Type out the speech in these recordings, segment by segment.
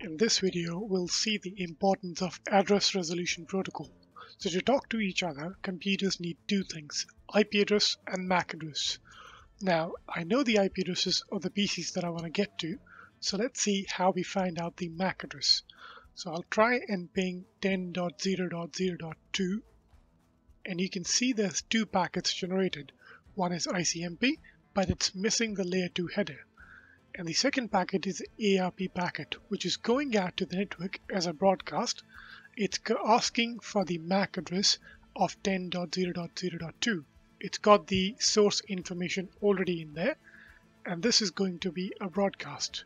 In this video, we'll see the importance of address resolution protocol. So to talk to each other, computers need two things, IP address and MAC address. Now, I know the IP addresses of the PCs that I want to get to, so let's see how we find out the MAC address. So I'll try and ping 10.0.0.2 and you can see there's two packets generated. One is ICMP, but it's missing the layer 2 header. And the second packet is ARP packet, which is going out to the network as a broadcast. It's asking for the MAC address of 10.0.0.2. It's got the source information already in there, and this is going to be a broadcast.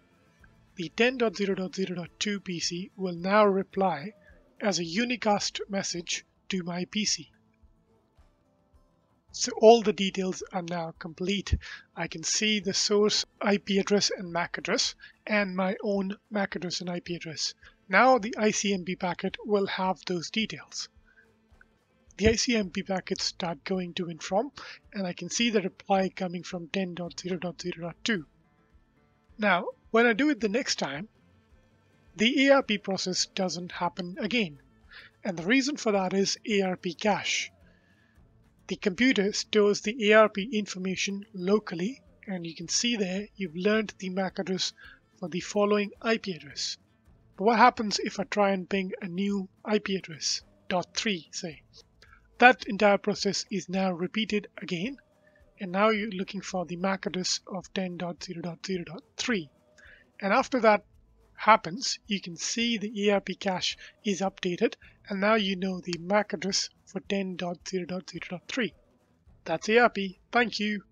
The 10.0.0.2 PC will now reply as a unicast message to my PC. So all the details are now complete. I can see the source IP address and MAC address and my own MAC address and IP address. Now the ICMP packet will have those details. The ICMP packets start going to and from and I can see the reply coming from 10.0.0.2. Now when I do it the next time, the ARP process doesn't happen again. And the reason for that is ARP cache. The computer stores the ARP information locally and you can see there you've learned the MAC address for the following IP address. But what happens if I try and ping a new IP address, dot 3 say? That entire process is now repeated again and now you're looking for the MAC address of 10.0.0.3 and after that happens you can see the ARP cache is updated and now you know the MAC address for 10.0.0.3. That's ARP. Thank you.